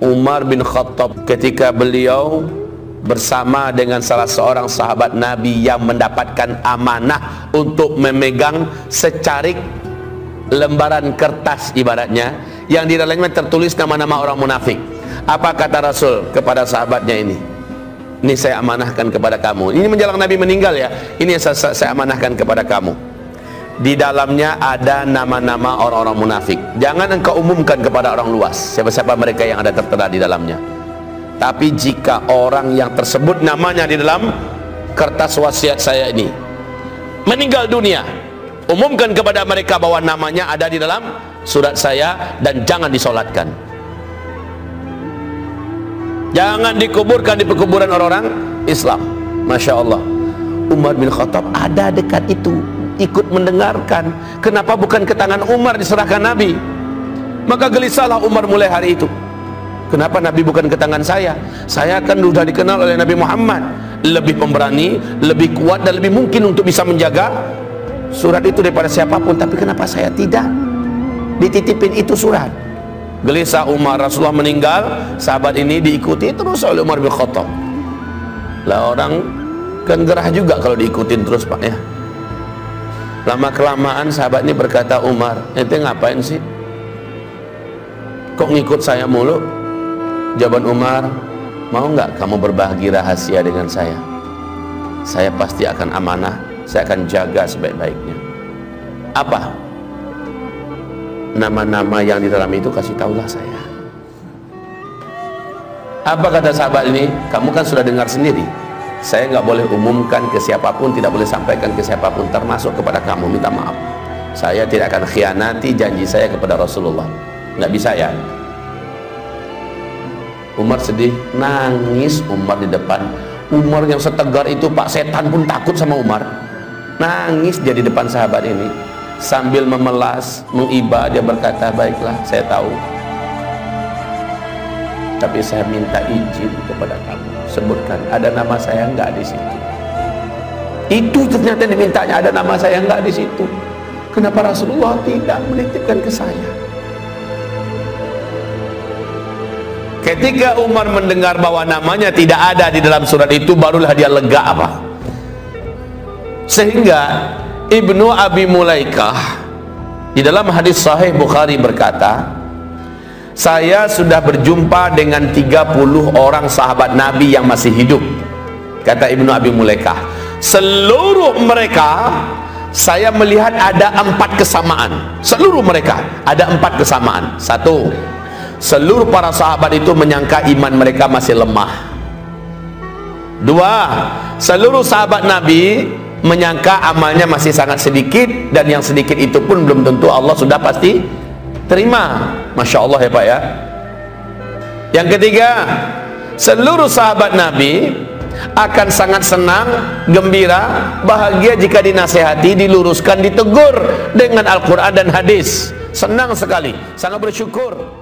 Umar bin Khattab ketika beliau bersama dengan salah seorang sahabat Nabi yang mendapatkan amanah untuk memegang secarik lembaran kertas ibaratnya yang di dalamnya tertulis nama-nama orang munafik. Apa kata Rasul kepada sahabatnya ini? Ini saya amanahkan kepada kamu. Ini menjelang Nabi meninggal ya. Ini yang saya, saya amanahkan kepada kamu. Di dalamnya ada nama-nama orang-orang munafik. Jangan engkau umumkan kepada orang luas siapa-siapa mereka yang ada tertera di dalamnya. Tapi jika orang yang tersebut namanya di dalam kertas wasiat saya ini meninggal dunia, umumkan kepada mereka bahwa namanya ada di dalam surat saya dan jangan disolatkan. Jangan dikuburkan di pekuburan orang-orang Islam. Masya Allah. Umar bin Khattab ada dekat itu, ikut mendengarkan. Kenapa bukan ke tangan Umar diserahkan Nabi? Maka gelisahlah Umar mulai hari itu. Kenapa Nabi bukan ke tangan saya? Saya kan sudah dikenal oleh Nabi Muhammad lebih pemberani, lebih kuat dan lebih mungkin untuk bisa menjaga surat itu daripada siapa pun. Tapi kenapa saya tidak? Dititipin itu surat. Gelisah Umar Rasulullah meninggal, sahabat ini diikuti terus oleh Umar bin Khattab. Lah orang kan gerah juga kalau diikutin terus Pak ya. Lama kelamaan sahabat ini berkata Umar, ente ngapain sih? Kok ngikut saya mulu? Jawaban Umar, mau nggak kamu berbagi rahasia dengan saya? Saya pasti akan amanah, saya akan jaga sebaik-baiknya. Apa? Nama-nama yang di dalam itu kasih tahulah saya. Apa kata sahabat ini? Kamu kan sudah dengar sendiri. Saya nggak boleh umumkan ke siapa pun, tidak boleh sampaikan ke siapa pun, termasuk kepada kamu. Minta maaf. Saya tidak akan khianati janji saya kepada Rasulullah. Nggak bisa ya? Umar sedih, nangis Umar di depan. Umar yang setegar itu Pak setan pun takut sama Umar. Nangis dia di depan sahabat ini. Sambil memelas, mengibah dia berkata, "Baiklah, saya tahu. Tapi saya minta izin kepada kamu. Sebutkan ada nama saya enggak di situ." Itu ternyata dimintanya ada nama saya enggak di situ. Kenapa Rasulullah tidak menitipkan ke saya? Ketika Umar mendengar bahwa namanya tidak ada di dalam surat itu barulah dia lega apa? Sehingga Ibnu Abi Mulaikah di dalam hadis sahih Bukhari berkata, saya sudah berjumpa dengan 30 orang sahabat Nabi yang masih hidup. Kata Ibnu Abi Mulaikah, seluruh mereka saya melihat ada empat kesamaan. Seluruh mereka ada empat kesamaan. Satu, seluruh para sahabat itu menyangka iman mereka masih lemah dua seluruh sahabat Nabi menyangka amalnya masih sangat sedikit dan yang sedikit itu pun belum tentu Allah sudah pasti terima. Masya Allah ya Pak ya. Yang ketiga seluruh sahabat Nabi akan sangat senang, gembira, bahagia jika dinasehati, diluruskan, ditegur dengan Al-Quran dan hadis. Senang sekali, sangat bersyukur